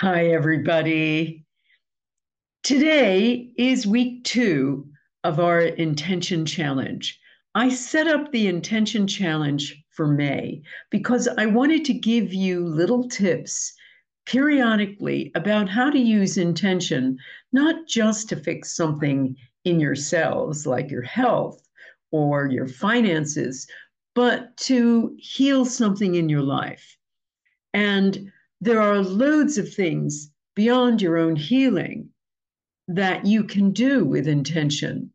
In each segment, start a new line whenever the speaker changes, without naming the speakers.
Hi, everybody. Today is week two of our intention challenge. I set up the intention challenge for May because I wanted to give you little tips periodically about how to use intention, not just to fix something in yourselves like your health or your finances, but to heal something in your life. And there are loads of things beyond your own healing that you can do with intention.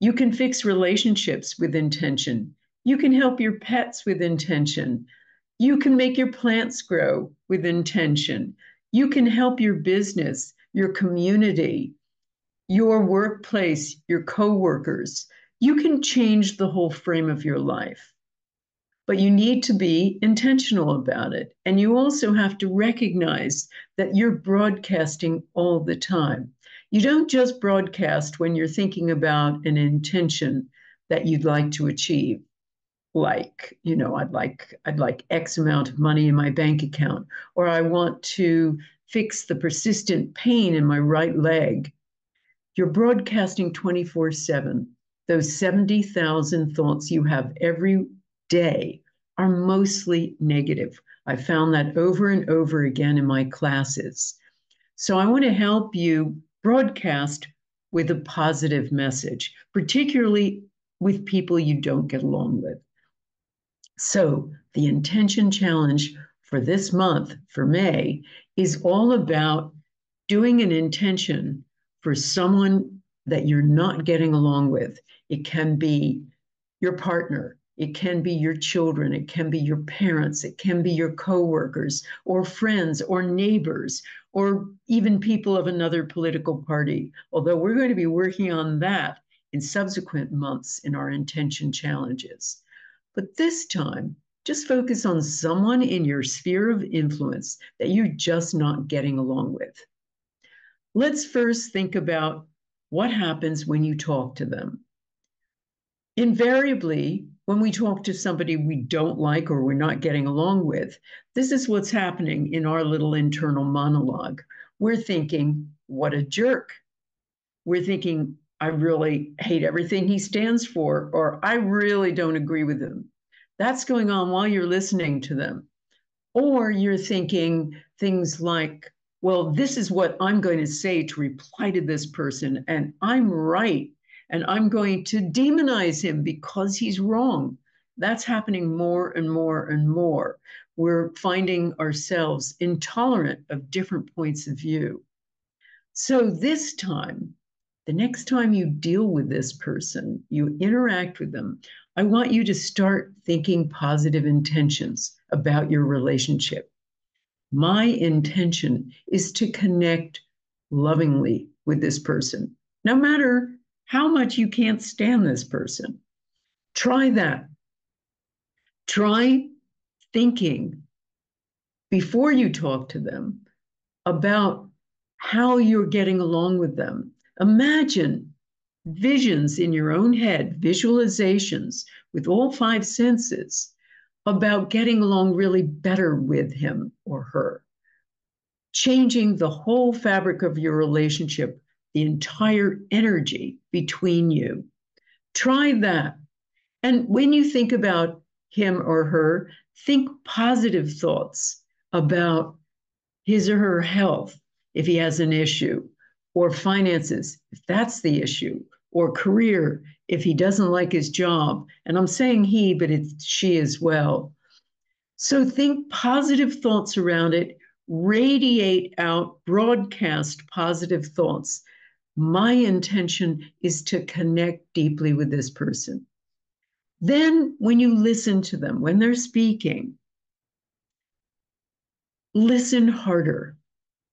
You can fix relationships with intention. You can help your pets with intention. You can make your plants grow with intention. You can help your business, your community, your workplace, your coworkers. You can change the whole frame of your life but you need to be intentional about it. And you also have to recognize that you're broadcasting all the time. You don't just broadcast when you're thinking about an intention that you'd like to achieve like you know i'd like i'd like x amount of money in my bank account or i want to fix the persistent pain in my right leg you're broadcasting 24 7 those 70,000 thoughts you have every day are mostly negative. I found that over and over again in my classes. So I want to help you broadcast with a positive message, particularly with people you don't get along with. So the intention challenge for this month, for May, is all about doing an intention for someone that you're not getting along with. It can be your partner, it can be your children, it can be your parents, it can be your coworkers or friends or neighbors or even people of another political party. Although we're going to be working on that in subsequent months in our intention challenges. But this time, just focus on someone in your sphere of influence that you're just not getting along with. Let's first think about what happens when you talk to them. Invariably, when we talk to somebody we don't like or we're not getting along with, this is what's happening in our little internal monologue. We're thinking, what a jerk. We're thinking, I really hate everything he stands for, or I really don't agree with him. That's going on while you're listening to them. Or you're thinking things like, well, this is what I'm going to say to reply to this person, and I'm right and I'm going to demonize him because he's wrong. That's happening more and more and more. We're finding ourselves intolerant of different points of view. So this time, the next time you deal with this person, you interact with them, I want you to start thinking positive intentions about your relationship. My intention is to connect lovingly with this person, no matter how much you can't stand this person. Try that. Try thinking before you talk to them about how you're getting along with them. Imagine visions in your own head, visualizations with all five senses about getting along really better with him or her, changing the whole fabric of your relationship the entire energy between you. Try that. And when you think about him or her, think positive thoughts about his or her health if he has an issue, or finances if that's the issue, or career if he doesn't like his job. And I'm saying he, but it's she as well. So think positive thoughts around it, radiate out, broadcast positive thoughts my intention is to connect deeply with this person. Then, when you listen to them, when they're speaking, listen harder.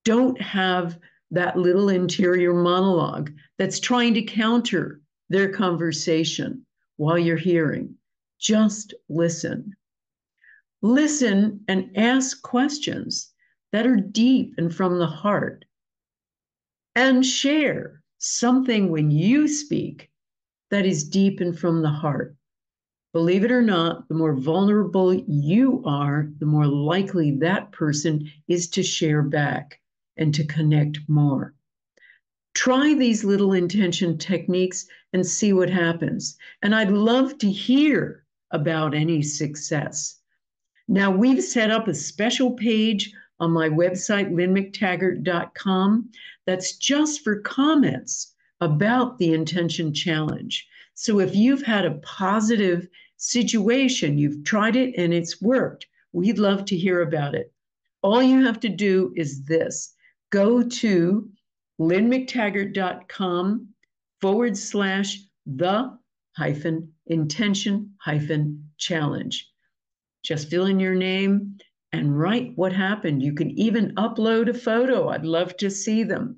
Don't have that little interior monologue that's trying to counter their conversation while you're hearing. Just listen. Listen and ask questions that are deep and from the heart and share something when you speak that is deep and from the heart. Believe it or not, the more vulnerable you are, the more likely that person is to share back. and to connect more. Try these little intention techniques and see what happens. And I'd love to hear about any success. Now, we've set up a special page on my website, lynnemctaggart.com, that's just for comments about the intention challenge. So if you've had a positive situation, you've tried it and it's worked, we'd love to hear about it. All you have to do is this go to lynnemctaggart.com forward slash the hyphen intention hyphen challenge. Just fill in your name and write what happened. You can even upload a photo. I'd love to see them.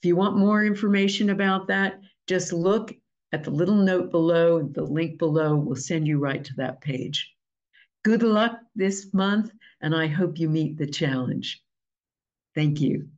If you want more information about that, just look at the little note below. The link below will send you right to that page. Good luck this month, and I hope you meet the challenge. Thank you.